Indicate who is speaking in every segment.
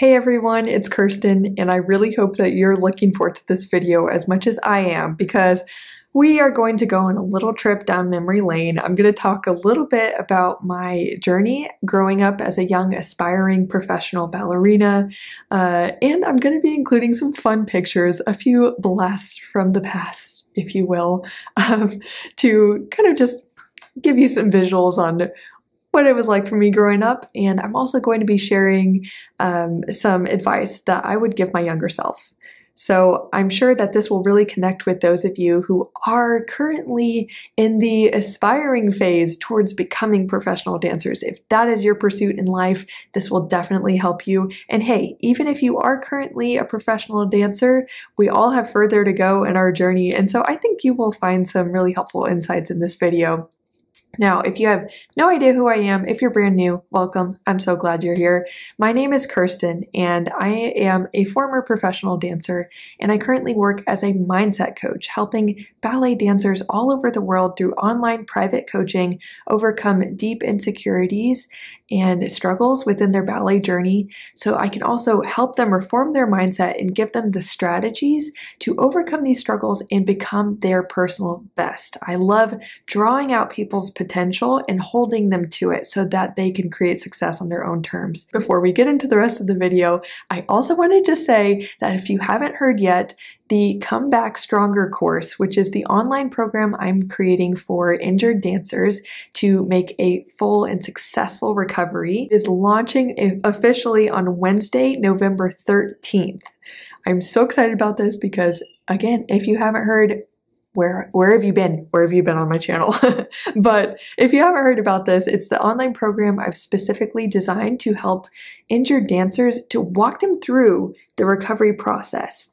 Speaker 1: Hey everyone, it's Kirsten, and I really hope that you're looking forward to this video as much as I am because we are going to go on a little trip down memory lane. I'm going to talk a little bit about my journey growing up as a young aspiring professional ballerina, uh, and I'm going to be including some fun pictures, a few blasts from the past, if you will, um, to kind of just give you some visuals on what it was like for me growing up, and I'm also going to be sharing um, some advice that I would give my younger self. So I'm sure that this will really connect with those of you who are currently in the aspiring phase towards becoming professional dancers. If that is your pursuit in life, this will definitely help you. And hey, even if you are currently a professional dancer, we all have further to go in our journey. And so I think you will find some really helpful insights in this video. Now, if you have no idea who I am, if you're brand new, welcome. I'm so glad you're here. My name is Kirsten, and I am a former professional dancer, and I currently work as a mindset coach, helping ballet dancers all over the world through online private coaching overcome deep insecurities and struggles within their ballet journey. So I can also help them reform their mindset and give them the strategies to overcome these struggles and become their personal best. I love drawing out people's potential and holding them to it so that they can create success on their own terms. Before we get into the rest of the video, I also wanted to say that if you haven't heard yet, the Come Back Stronger course, which is the online program I'm creating for injured dancers to make a full and successful recovery, is launching officially on Wednesday, November 13th. I'm so excited about this because, again, if you haven't heard, where where have you been? Where have you been on my channel? but if you haven't heard about this, it's the online program I've specifically designed to help injured dancers to walk them through the recovery process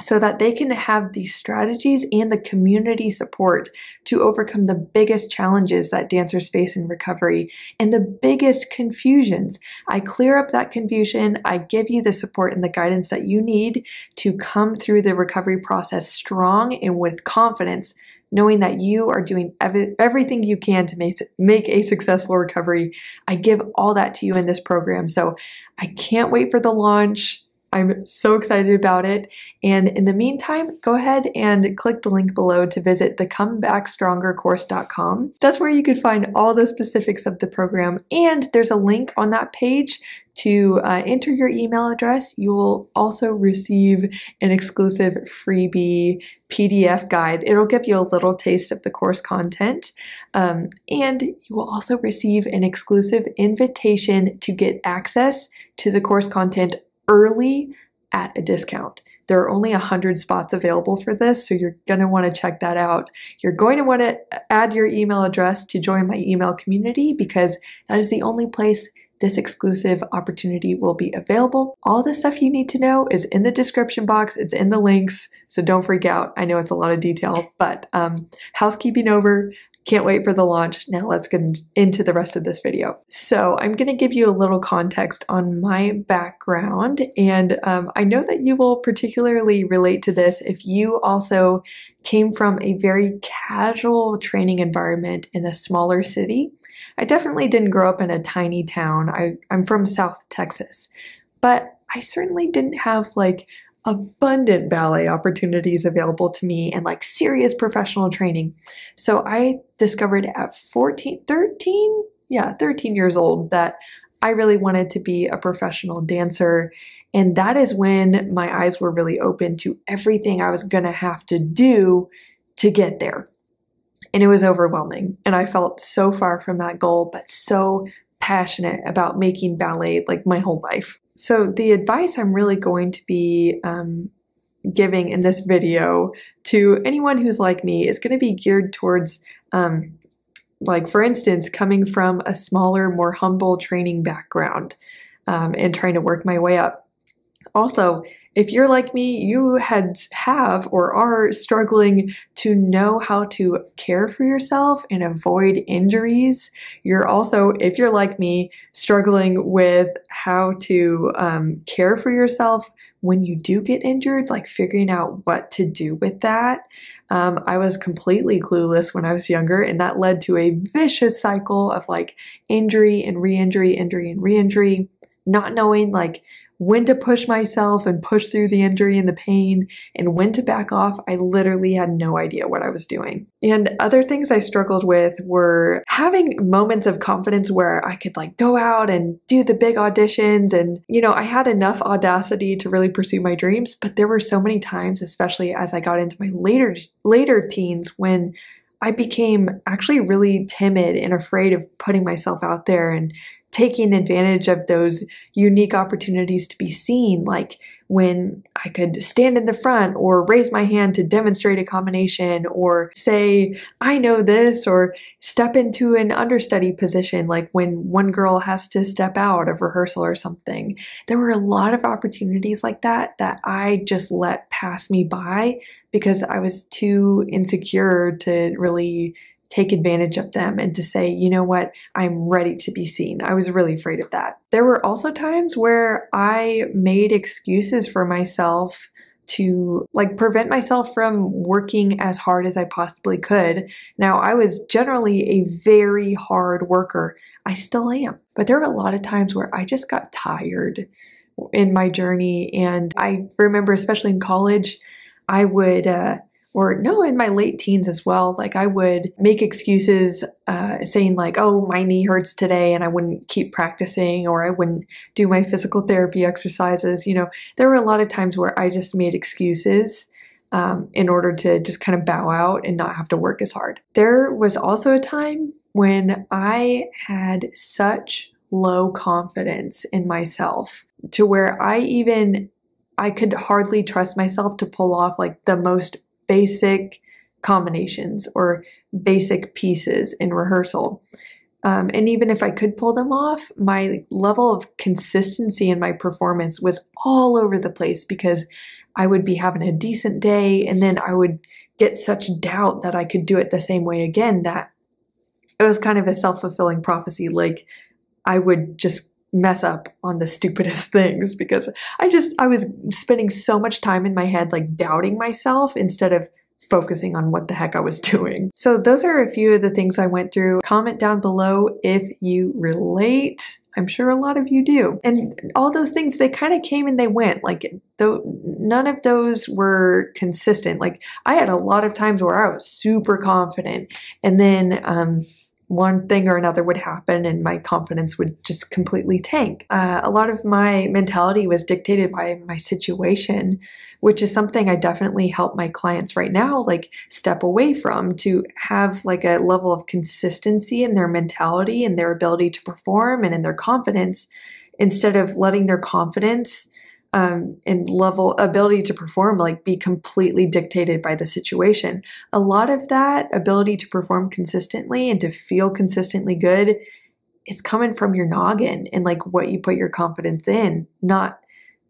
Speaker 1: so that they can have the strategies and the community support to overcome the biggest challenges that dancers face in recovery and the biggest confusions. I clear up that confusion. I give you the support and the guidance that you need to come through the recovery process strong and with confidence knowing that you are doing ev- everything you can to make, make a successful recovery. I give all that to you in this program. So I can't wait for the launch. I'm so excited about it. And in the meantime, go ahead and click the link below to visit the comebackstrongercourse.com. That's where you can find all the specifics of the program. And there's a link on that page to uh, enter your email address. You will also receive an exclusive freebie PDF guide. It'll give you a little taste of the course content. Um, and you will also receive an exclusive invitation to get access to the course content early at a discount. There are only 100 spots available for this, so you're going to want to check that out. You're going to want to add your email address to join my email community because that is the only place this exclusive opportunity will be available. All the stuff you need to know is in the description box, it's in the links, so don't freak out. I know it's a lot of detail, but um, housekeeping over. Can't wait for the launch. Now let's get into the rest of this video. So I'm going to give you a little context on my background and um, I know that you will particularly relate to this if you also came from a very casual training environment in a smaller city. I definitely didn't grow up in a tiny town. I, I'm from South Texas, but I certainly didn't have like abundant ballet opportunities available to me and like serious professional training. So I discovered at 14, 13, yeah, 13 years old that I really wanted to be a professional dancer. And that is when my eyes were really open to everything I was going to have to do to get there. And it was overwhelming. And I felt so far from that goal, but so passionate about making ballet like my whole life. So the advice I'm really going to be um, giving in this video to anyone who's like me is going to be geared towards um, like for instance coming from a smaller more humble training background um, and trying to work my way up. Also if you're like me, you had have or are struggling to know how to care for yourself and avoid injuries. You're also, if you're like me, struggling with how to um, care for yourself when you do get injured, like figuring out what to do with that. Um, I was completely clueless when I was younger, and that led to a vicious cycle of like injury and re injury, injury and re injury not knowing like when to push myself and push through the injury and the pain and when to back off. I literally had no idea what I was doing. And other things I struggled with were having moments of confidence where I could like go out and do the big auditions. And, you know, I had enough audacity to really pursue my dreams, but there were so many times, especially as I got into my later, later teens when I became actually really timid and afraid of putting myself out there and taking advantage of those unique opportunities to be seen, like when I could stand in the front or raise my hand to demonstrate a combination or say, I know this, or step into an understudy position, like when one girl has to step out of rehearsal or something. There were a lot of opportunities like that that I just let pass me by because I was too insecure to really take advantage of them and to say, you know what, I'm ready to be seen. I was really afraid of that. There were also times where I made excuses for myself to like prevent myself from working as hard as I possibly could. Now, I was generally a very hard worker. I still am. But there were a lot of times where I just got tired in my journey. And I remember, especially in college, I would uh, or no, in my late teens as well, like I would make excuses uh, saying, like, oh, my knee hurts today, and I wouldn't keep practicing, or I wouldn't do my physical therapy exercises. You know, there were a lot of times where I just made excuses. Um, in order to just kind of bow out and not have to work as hard. There was also a time when I had such low confidence in myself to where I even I could hardly trust myself to pull off like the most basic combinations or basic pieces in rehearsal. Um, and even if I could pull them off, my level of consistency in my performance was all over the place because I would be having a decent day and then I would get such doubt that I could do it the same way again that it was kind of a self fulfilling prophecy. Like I would just mess up on the stupidest things because I just I was spending so much time in my head like doubting myself instead of focusing on what the heck I was doing. So those are a few of the things I went through. Comment down below if you relate. I'm sure a lot of you do. And all those things, they kind of came and they went. Like, though none of those were consistent. Like, I had a lot of times where I was super confident, and then um, one thing or another would happen and my confidence would just completely tank. Uh, a lot of my mentality was dictated by my situation, which is something I definitely help my clients right now, like step away from to have like a level of consistency in their mentality and their ability to perform and in their confidence instead of letting their confidence um, and level ability to perform like be completely dictated by the situation. A lot of that ability to perform consistently and to feel consistently good is coming from your noggin and like what you put your confidence in, not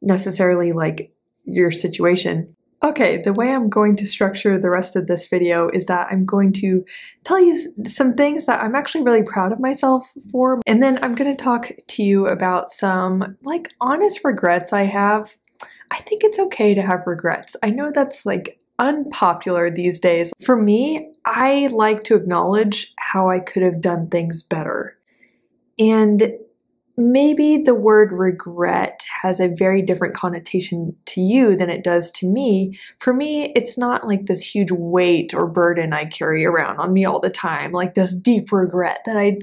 Speaker 1: necessarily like your situation. Okay, the way I'm going to structure the rest of this video is that I'm going to tell you some things that I'm actually really proud of myself for, and then I'm going to talk to you about some like honest regrets I have. I think it's okay to have regrets. I know that's like unpopular these days. For me, I like to acknowledge how I could have done things better. And maybe the word regret has a very different connotation to you than it does to me. For me, it's not like this huge weight or burden I carry around on me all the time, like this deep regret that I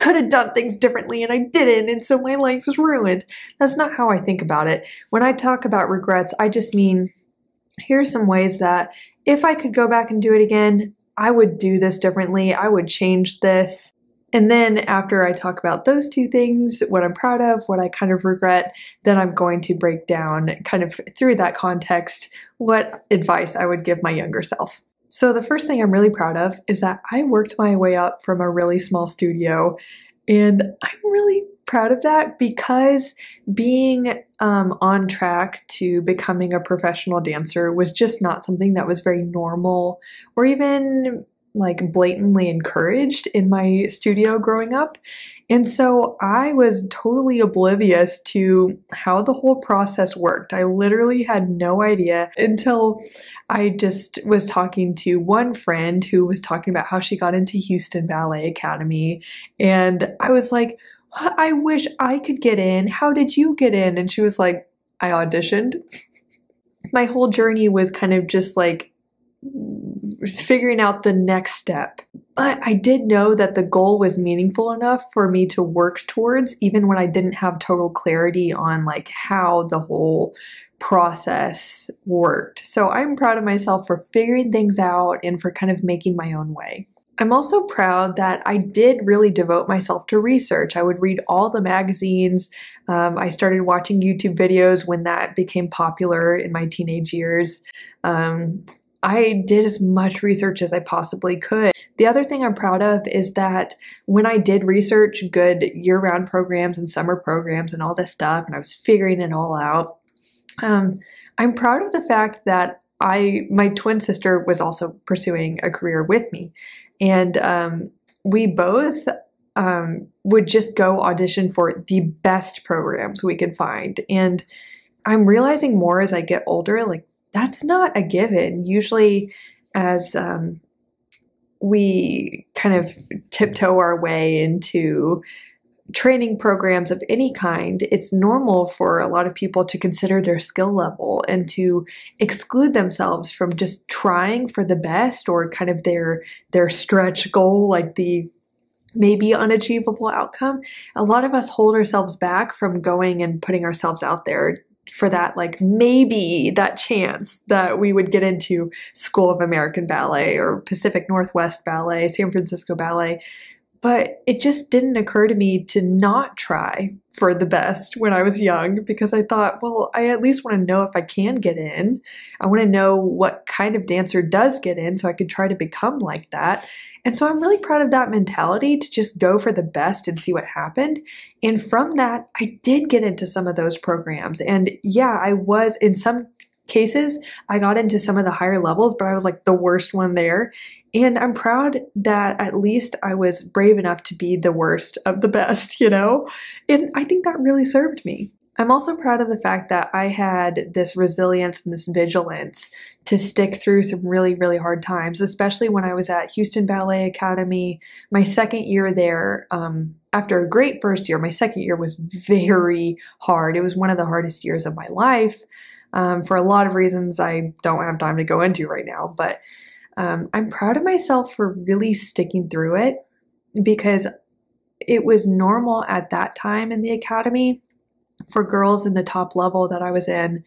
Speaker 1: could have done things differently and I didn't, and so my life is ruined. That's not how I think about it. When I talk about regrets, I just mean here's some ways that if I could go back and do it again, I would do this differently. I would change this. And then after I talk about those two things, what I'm proud of, what I kind of regret, then I'm going to break down kind of through that context what advice I would give my younger self. So the first thing I'm really proud of is that I worked my way up from a really small studio and I'm really proud of that because being um, on track to becoming a professional dancer was just not something that was very normal or even like blatantly encouraged in my studio growing up. And so I was totally oblivious to how the whole process worked. I literally had no idea until I just was talking to one friend who was talking about how she got into Houston Ballet Academy. And I was like, I wish I could get in. How did you get in? And she was like, I auditioned. My whole journey was kind of just like figuring out the next step. But I did know that the goal was meaningful enough for me to work towards, even when I didn't have total clarity on like how the whole process worked. So I'm proud of myself for figuring things out and for kind of making my own way. I'm also proud that I did really devote myself to research. I would read all the magazines. Um, I started watching YouTube videos when that became popular in my teenage years. Um, I did as much research as I possibly could. The other thing I'm proud of is that when I did research good year round programs and summer programs and all this stuff, and I was figuring it all out, um, I'm proud of the fact that I, my twin sister was also pursuing a career with me. And um, we both um, would just go audition for the best programs we could find. And I'm realizing more as I get older, like, that's not a given. Usually, as um, we kind of tiptoe our way into training programs of any kind, it's normal for a lot of people to consider their skill level and to exclude themselves from just trying for the best or kind of their their stretch goal, like the maybe unachievable outcome. A lot of us hold ourselves back from going and putting ourselves out there for that like maybe that chance that we would get into School of American Ballet or Pacific Northwest Ballet, San Francisco Ballet. But it just didn't occur to me to not try for the best when I was young because I thought, well, I at least want to know if I can get in. I want to know what kind of dancer does get in so I could try to become like that. And so I'm really proud of that mentality to just go for the best and see what happened. And from that, I did get into some of those programs. And yeah, I was in some cases, I got into some of the higher levels, but I was like the worst one there. And I'm proud that at least I was brave enough to be the worst of the best, you know? And I think that really served me. I'm also proud of the fact that I had this resilience and this vigilance to stick through some really, really hard times, especially when I was at Houston Ballet Academy. My second year there, um, after a great first year, my second year was very hard. It was one of the hardest years of my life um, for a lot of reasons I don't have time to go into right now. But um, I'm proud of myself for really sticking through it because it was normal at that time in the academy for girls in the top level that I was in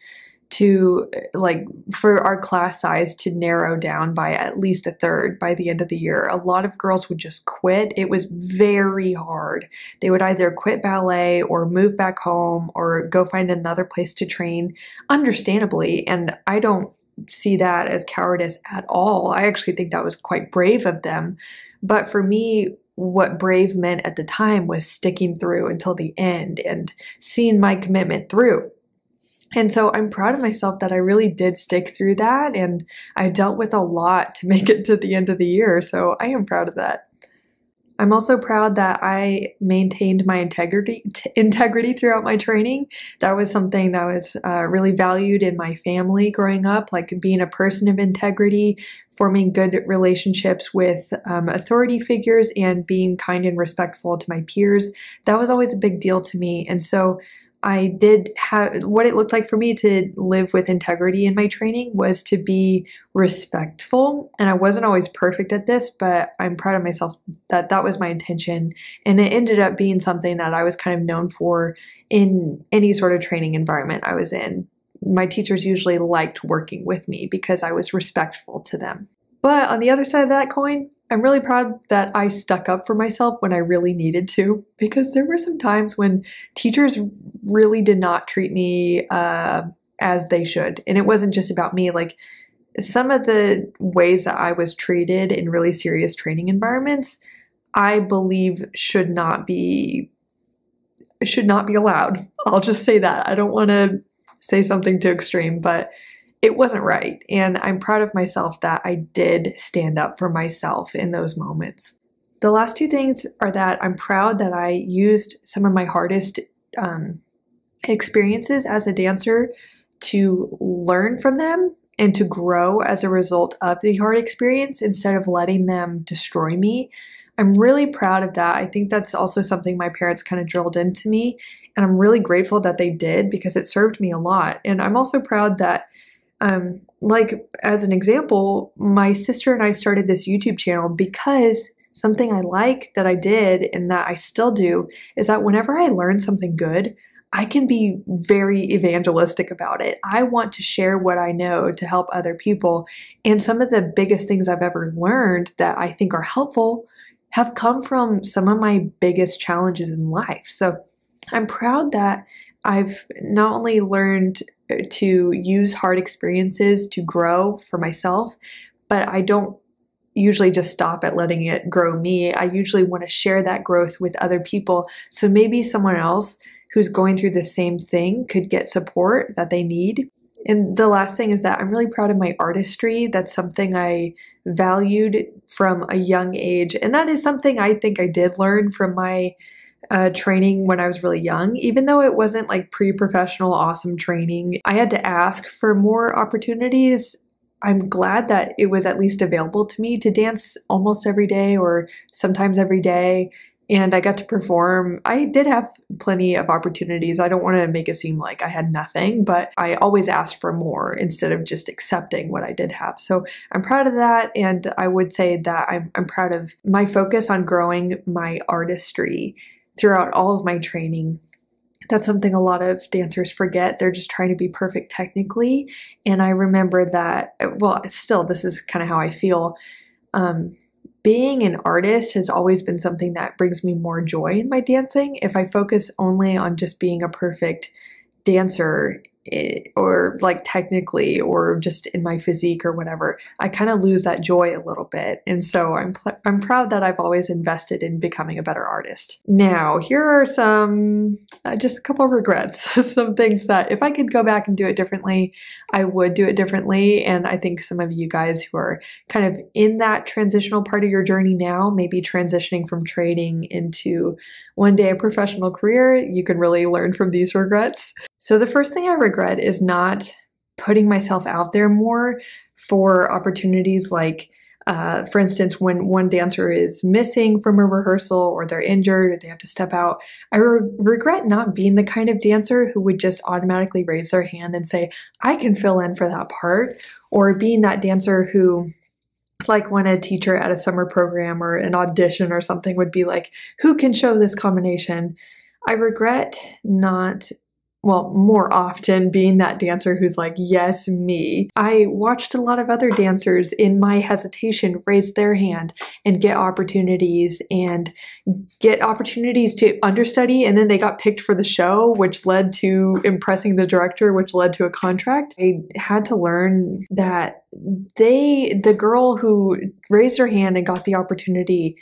Speaker 1: to like for our class size to narrow down by at least a third by the end of the year. A lot of girls would just quit. It was very hard. They would either quit ballet or move back home or go find another place to train, understandably. And I don't see that as cowardice at all. I actually think that was quite brave of them. But for me, what brave meant at the time was sticking through until the end and seeing my commitment through. And so I'm proud of myself that I really did stick through that and I dealt with a lot to make it to the end of the year. So I am proud of that. I'm also proud that I maintained my integrity t- integrity throughout my training. That was something that was uh, really valued in my family growing up, like being a person of integrity, forming good relationships with um, authority figures, and being kind and respectful to my peers. That was always a big deal to me, and so I did have what it looked like for me to live with integrity in my training was to be respectful. And I wasn't always perfect at this, but I'm proud of myself that that was my intention. And it ended up being something that I was kind of known for in any sort of training environment I was in. My teachers usually liked working with me because I was respectful to them. But on the other side of that coin, I'm really proud that I stuck up for myself when I really needed to because there were some times when teachers really did not treat me uh, as they should. And it wasn't just about me. Like some of the ways that I was treated in really serious training environments, I believe should not be should not be allowed. I'll just say that. I don't want to say something too extreme, but it wasn't right. And I'm proud of myself that I did stand up for myself in those moments. The last two things are that I'm proud that I used some of my hardest um, experiences as a dancer to learn from them and to grow as a result of the hard experience instead of letting them destroy me. I'm really proud of that. I think that's also something my parents kind of drilled into me. And I'm really grateful that they did because it served me a lot. And I'm also proud that, um, like, as an example, my sister and I started this YouTube channel because something I like that I did and that I still do is that whenever I learn something good, I can be very evangelistic about it. I want to share what I know to help other people. And some of the biggest things I've ever learned that I think are helpful have come from some of my biggest challenges in life. So I'm proud that I've not only learned to use hard experiences to grow for myself, but I don't usually just stop at letting it grow me. I usually want to share that growth with other people. So maybe someone else who's going through the same thing could get support that they need. And the last thing is that I'm really proud of my artistry. That's something I valued from a young age. And that is something I think I did learn from my uh, training when I was really young. Even though it wasn't like pre professional, awesome training, I had to ask for more opportunities. I'm glad that it was at least available to me to dance almost every day or sometimes every day and I got to perform. I did have plenty of opportunities. I don't want to make it seem like I had nothing, but I always asked for more instead of just accepting what I did have. So I'm proud of that. And I would say that I'm, I'm proud of my focus on growing my artistry throughout all of my training. That's something a lot of dancers forget. They're just trying to be perfect technically. And I remember that, well, still, this is kind of how I feel. Um, being an artist has always been something that brings me more joy in my dancing. If I focus only on just being a perfect dancer, or like technically or just in my physique or whatever i kind of lose that joy a little bit. And so i'm pl- i'm proud that i've always invested in becoming a better artist. Now here are some uh, just a couple regrets. Some things that if i could go back and do it differently i would do it differently. And i think some of you guys who are kind of in that transitional part of your journey now maybe transitioning from trading into one day a professional career you can really learn from these regrets so the first thing I regret is not putting myself out there more for opportunities like uh, for instance, when one dancer is missing from a rehearsal or they're injured or they have to step out, I re- regret not being the kind of dancer who would just automatically raise their hand and say, I can fill in for that part, or being that dancer who like when a teacher at a summer program or an audition or something would be like, Who can show this combination? I regret not well, more often being that dancer who's like, yes, me. I watched a lot of other dancers in my hesitation raise their hand and get opportunities and get opportunities to understudy. And then they got picked for the show, which led to impressing the director, which led to a contract. I had to learn that they, the girl who raised her hand and got the opportunity,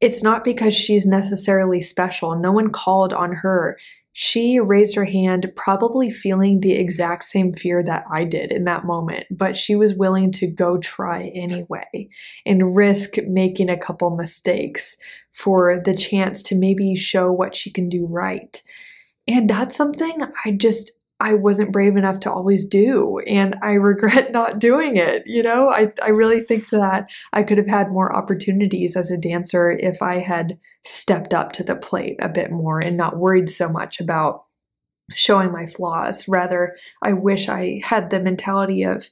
Speaker 1: it's not because she's necessarily special. No one called on her she raised her hand, probably feeling the exact same fear that I did in that moment, but she was willing to go try anyway and risk making a couple mistakes for the chance to maybe show what she can do right. And that's something I just I wasn't brave enough to always do. And I regret not doing it. You know, I, I really think that I could have had more opportunities as a dancer if I had stepped up to the plate a bit more and not worried so much about showing my flaws. Rather, I wish I had the mentality of,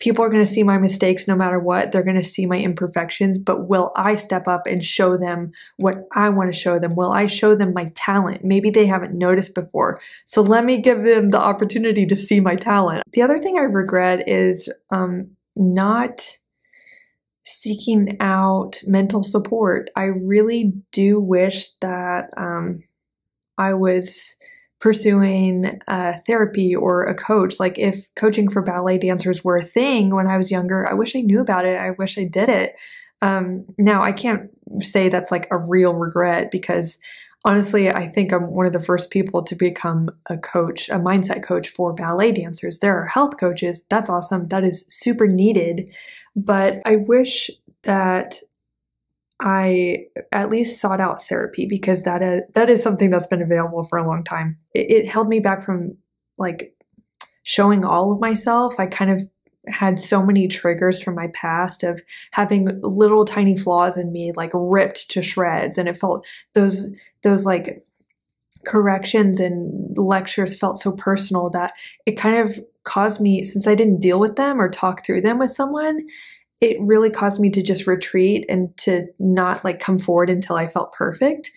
Speaker 1: people are going to see my mistakes no matter what. They're going to see my imperfections, but will I step up and show them what I want to show them? Will I show them my talent? Maybe they haven't noticed before. So let me give them the opportunity to see my talent. The other thing I regret is um, not seeking out mental support. I really do wish that um, I was pursuing uh, therapy or a coach. Like if coaching for ballet dancers were a thing when I was younger, I wish I knew about it. I wish I did it. Um, now I can't say that's like a real regret because honestly, I think I'm one of the first people to become a coach, a mindset coach for ballet dancers. There are health coaches. That's awesome. That is super needed. But I wish that I at least sought out therapy because that is that is something that's been available for a long time. It, it held me back from like showing all of myself. I kind of had so many triggers from my past of having little tiny flaws in me like ripped to shreds and it felt those those like corrections and lectures felt so personal that it kind of caused me since I didn't deal with them or talk through them with someone it really caused me to just retreat and to not like come forward until I felt perfect.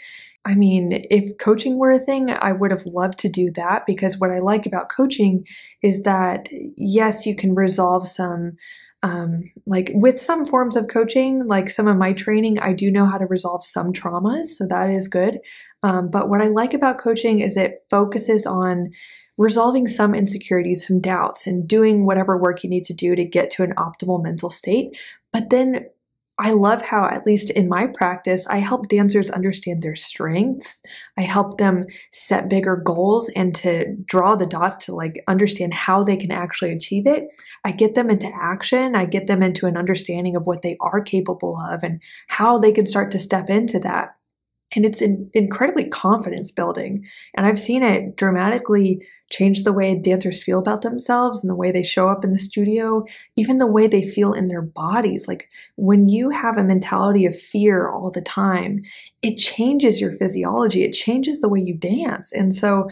Speaker 1: I mean, if coaching were a thing, I would have loved to do that because what I like about coaching is that, yes, you can resolve some, um, like with some forms of coaching, like some of my training, I do know how to resolve some traumas. So that is good. Um, but what I like about coaching is it focuses on resolving some insecurities, some doubts, and doing whatever work you need to do to get to an optimal mental state. But then I love how, at least in my practice, I help dancers understand their strengths. I help them set bigger goals and to draw the dots to like understand how they can actually achieve it. I get them into action. I get them into an understanding of what they are capable of and how they can start to step into that. And it's in, incredibly confidence building. And I've seen it dramatically change the way dancers feel about themselves and the way they show up in the studio, even the way they feel in their bodies. Like when you have a mentality of fear all the time, it changes your physiology, it changes the way you dance. And so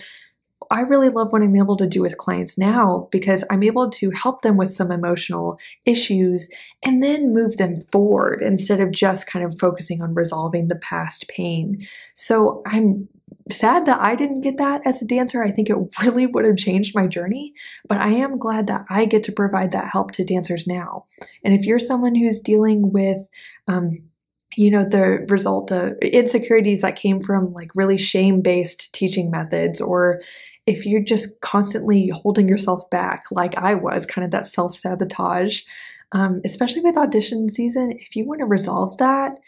Speaker 1: I really love what I'm able to do with clients now because I'm able to help them with some emotional issues and then move them forward instead of just kind of focusing on resolving the past pain. So I'm sad that I didn't get that as a dancer. I think it really would have changed my journey, but I am glad that I get to provide that help to dancers now. And if you're someone who's dealing with, um, you know, the result of insecurities that came from like really shame based teaching methods, or if you're just constantly holding yourself back, like I was, kind of that self sabotage, um, especially with audition season, if you want to resolve that,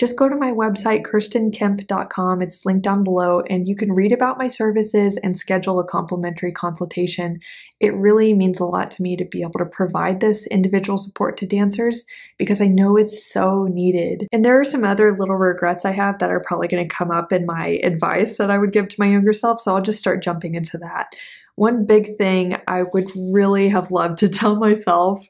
Speaker 1: just go to my website, kirstenkemp.com. It's linked down below, and you can read about my services and schedule a complimentary consultation. It really means a lot to me to be able to provide this individual support to dancers because I know it's so needed. And there are some other little regrets I have that are probably going to come up in my advice that I would give to my younger self, so I'll just start jumping into that. One big thing I would really have loved to tell myself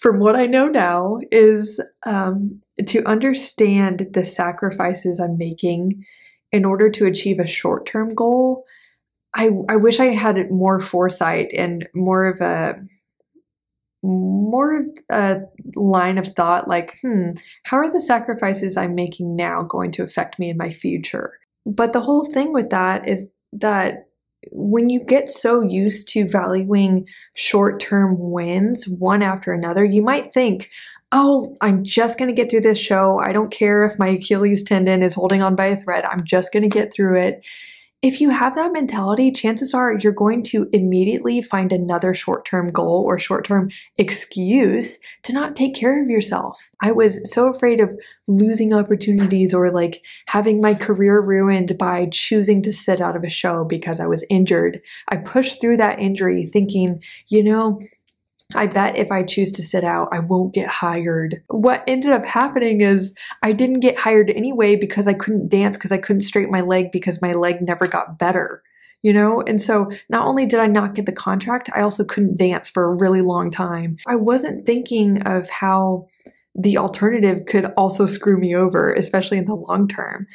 Speaker 1: from what I know now is um, to understand the sacrifices I'm making in order to achieve a short term goal. I, I wish I had more foresight and more of a more of a line of thought like, hmm, how are the sacrifices I'm making now going to affect me in my future? But the whole thing with that is that when you get so used to valuing short term wins one after another, you might think, oh, I'm just going to get through this show. I don't care if my Achilles tendon is holding on by a thread. I'm just going to get through it. If you have that mentality, chances are you're going to immediately find another short term goal or short term excuse to not take care of yourself. I was so afraid of losing opportunities or like having my career ruined by choosing to sit out of a show because I was injured. I pushed through that injury thinking, you know, I bet if I choose to sit out, I won't get hired. What ended up happening is I didn't get hired anyway because I couldn't dance because I couldn't straighten my leg because my leg never got better. You know, and so not only did I not get the contract, I also couldn't dance for a really long time. I wasn't thinking of how the alternative could also screw me over, especially in the long term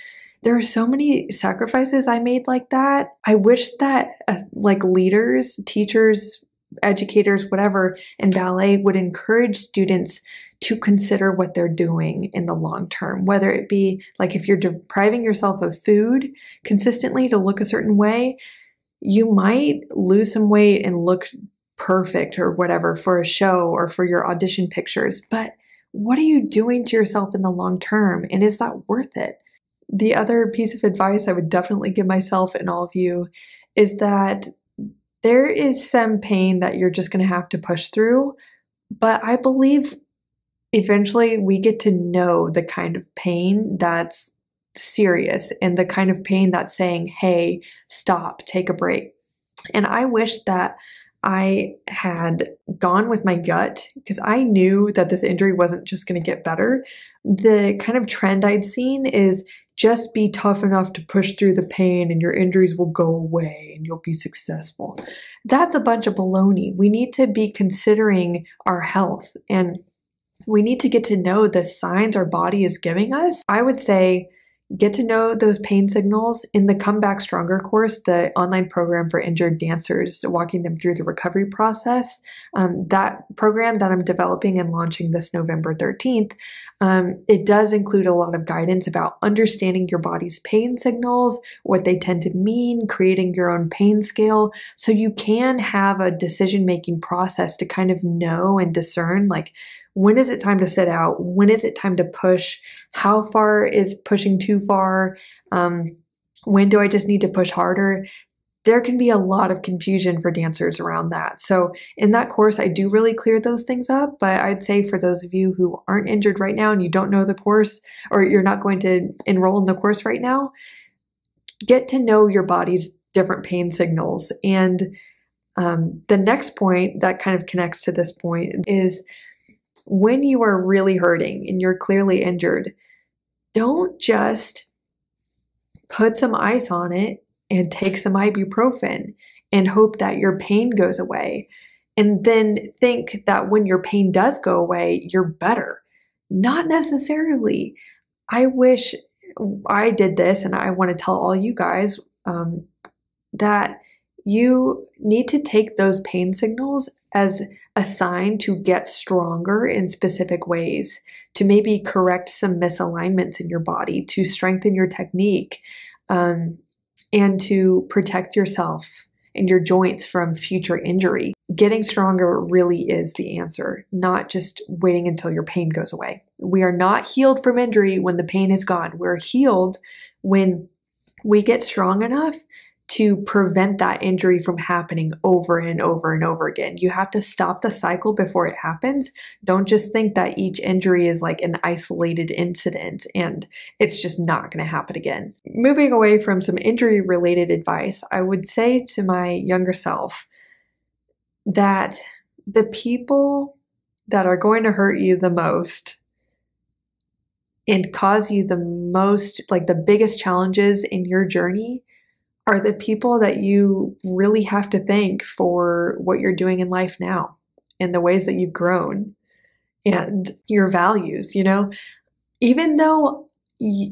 Speaker 1: there are so many sacrifices I made like that. I wish that uh, like leaders, teachers, educators, whatever, in ballet would encourage students to consider what they're doing in the long term, whether it be like if you're depriving yourself of food consistently to look a certain way, you might lose some weight and look perfect or whatever for a show or for your audition pictures. But what are you doing to yourself in the long term? And is that worth it? The other piece of advice I would definitely give myself and all of you is that there is some pain that you're just going to have to push through. But I believe eventually we get to know the kind of pain that's serious and the kind of pain that's saying, hey, stop, take a break. And I wish that I had gone with my gut because I knew that this injury wasn't just going to get better. The kind of trend I'd seen is just be tough enough to push through the pain and your injuries will go away and you'll be successful. That's a bunch of baloney. We need to be considering our health and we need to get to know the signs our body is giving us. I would say get to know those pain signals in the Come Back Stronger course, the online program for injured dancers, walking them through the recovery process. Um, that program that I'm developing and launching this November 13th, um, it does include a lot of guidance about understanding your body's pain signals, what they tend to mean, creating your own pain scale, so you can have a decision making process to kind of know and discern like when is it time to sit out? When is it time to push? How far is pushing too far? Um, when do I just need to push harder? There can be a lot of confusion for dancers around that. So, in that course, I do really clear those things up. But I'd say for those of you who aren't injured right now and you don't know the course, or you're not going to enroll in the course right now, get to know your body's different pain signals. And um, the next point that kind of connects to this point is when you are really hurting and you're clearly injured, don't just put some ice on it and take some ibuprofen and hope that your pain goes away. And then think that when your pain does go away, you're better. Not necessarily. I wish I did this, and I want to tell all you guys um, that you need to take those pain signals as a sign to get stronger in specific ways, to maybe correct some misalignments in your body, to strengthen your technique, um, and to protect yourself and your joints from future injury. Getting stronger really is the answer, not just waiting until your pain goes away. We are not healed from injury when the pain is gone. We're healed when we get strong enough to prevent that injury from happening over and over and over again. You have to stop the cycle before it happens. Don't just think that each injury is like an isolated incident and it's just not going to happen again. Moving away from some injury related advice, I would say to my younger self that the people that are going to hurt you the most and cause you the most, like the biggest challenges in your journey are the people that you really have to thank for what you're doing in life now and the ways that you've grown and your values, you know? Even though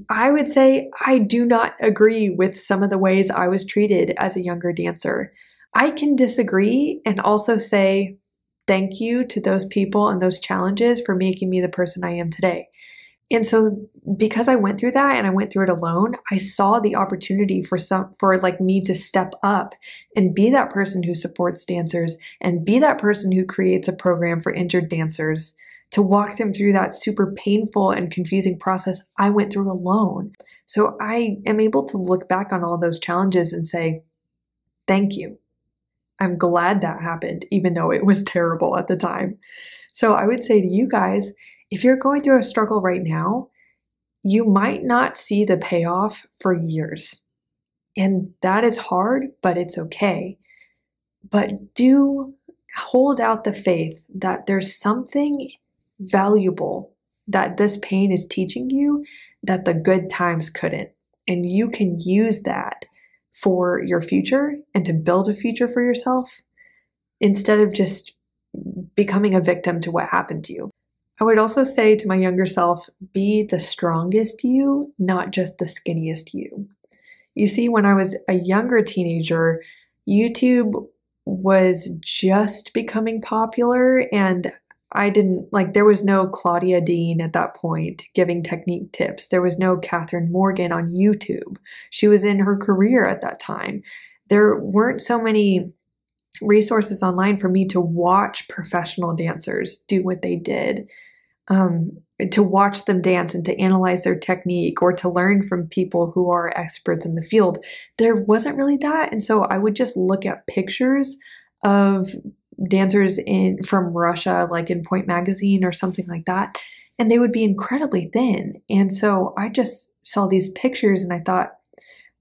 Speaker 1: I would say I do not agree with some of the ways I was treated as a younger dancer. I can disagree and also say thank you to those people and those challenges for making me the person I am today. And so because I went through that and I went through it alone, I saw the opportunity for some for like me to step up and be that person who supports dancers and be that person who creates a program for injured dancers to walk them through that super painful and confusing process I went through alone. So I am able to look back on all those challenges and say, thank you. I'm glad that happened, even though it was terrible at the time. So I would say to you guys, if you're going through a struggle right now, you might not see the payoff for years. And that is hard, but it's okay. But do hold out the faith that there's something valuable that this pain is teaching you that the good times couldn't. And you can use that for your future and to build a future for yourself instead of just becoming a victim to what happened to you. I would also say to my younger self be the strongest you, not just the skinniest you. You see, when I was a younger teenager, YouTube was just becoming popular and I didn't like there was no Claudia Dean at that point giving technique tips. There was no Kathryn Morgan on YouTube. She was in her career at that time. There weren't so many resources online for me to watch professional dancers do what they did um, to watch them dance and to analyze their technique or to learn from people who are experts in the field. There wasn't really that. And so I would just look at pictures of dancers in from Russia, like in Pointe Magazine or something like that, and they would be incredibly thin. And so I just saw these pictures and I thought,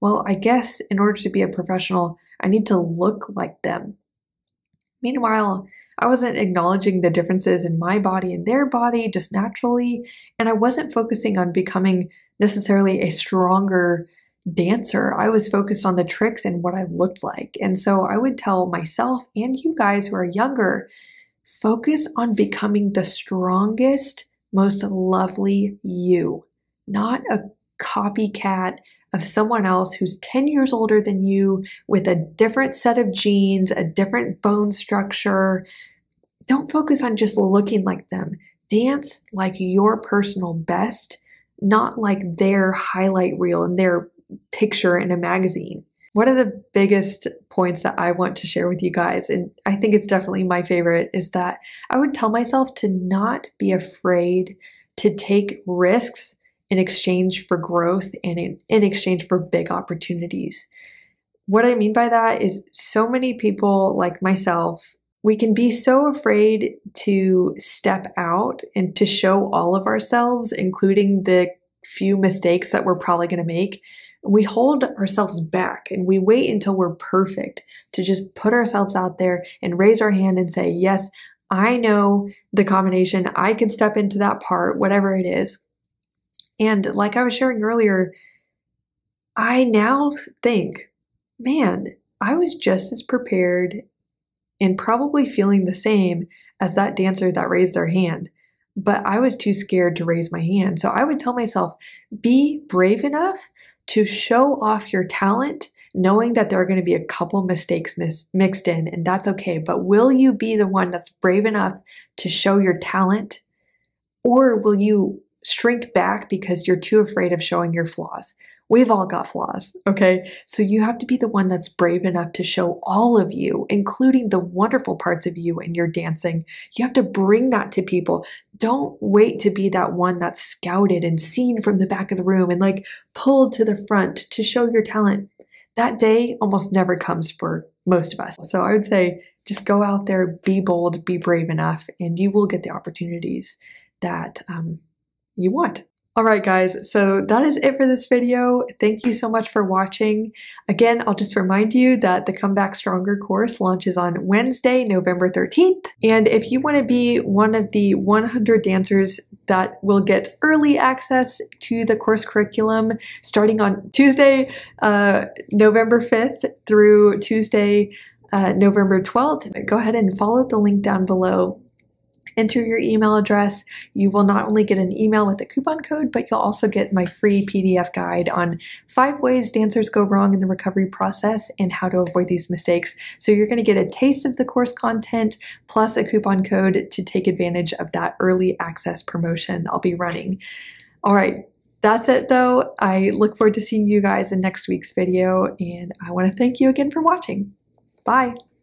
Speaker 1: well, I guess in order to be a professional, I need to look like them. Meanwhile, I wasn't acknowledging the differences in my body and their body just naturally, and I wasn't focusing on becoming necessarily a stronger dancer. I was focused on the tricks and what I looked like. And so I would tell myself and you guys who are younger focus on becoming the strongest, most lovely you, not a copycat of someone else who's 10 years older than you with a different set of genes, a different bone structure. Don't focus on just looking like them. Dance like your personal best, not like their highlight reel and their picture in a magazine. One of the biggest points that I want to share with you guys, and I think it's definitely my favorite, is that I would tell myself to not be afraid to take risks in exchange for growth and in, in exchange for big opportunities. What I mean by that is so many people like myself, we can be so afraid to step out and to show all of ourselves, including the few mistakes that we're probably going to make. We hold ourselves back and we wait until we're perfect to just put ourselves out there and raise our hand and say, Yes, I know the combination. I can step into that part, whatever it is. And like I was sharing earlier, I now think, man, I was just as prepared and probably feeling the same as that dancer that raised their hand. But I was too scared to raise my hand. So I would tell myself, be brave enough to show off your talent, knowing that there are going to be a couple mistakes mis- mixed in, and that's okay. But will you be the one that's brave enough to show your talent? Or will you shrink back because you're too afraid of showing your flaws. We've all got flaws, okay? So you have to be the one that's brave enough to show all of you, including the wonderful parts of you in your dancing. You have to bring that to people. Don't wait to be that one that's scouted and seen from the back of the room and like pulled to the front to show your talent. That day almost never comes for most of us. So I would say just go out there, be bold, be brave enough, and you will get the opportunities that um, you want. Alright guys, so that is it for this video. Thank you so much for watching. Again, I'll just remind you that the Come Back Stronger course launches on Wednesday, November 13th. And if you want to be one of the 100 dancers that will get early access to the course curriculum starting on Tuesday, uh, November 5th through Tuesday, uh, November 12th, go ahead and follow the link down below enter your email address, you will not only get an email with a coupon code, but you'll also get my free PDF guide on five ways dancers go wrong in the recovery process and how to avoid these mistakes. So you're going to get a taste of the course content plus a coupon code to take advantage of that early access promotion I'll be running. All right, that's it though. I look forward to seeing you guys in next week's video and I want to thank you again for watching. Bye.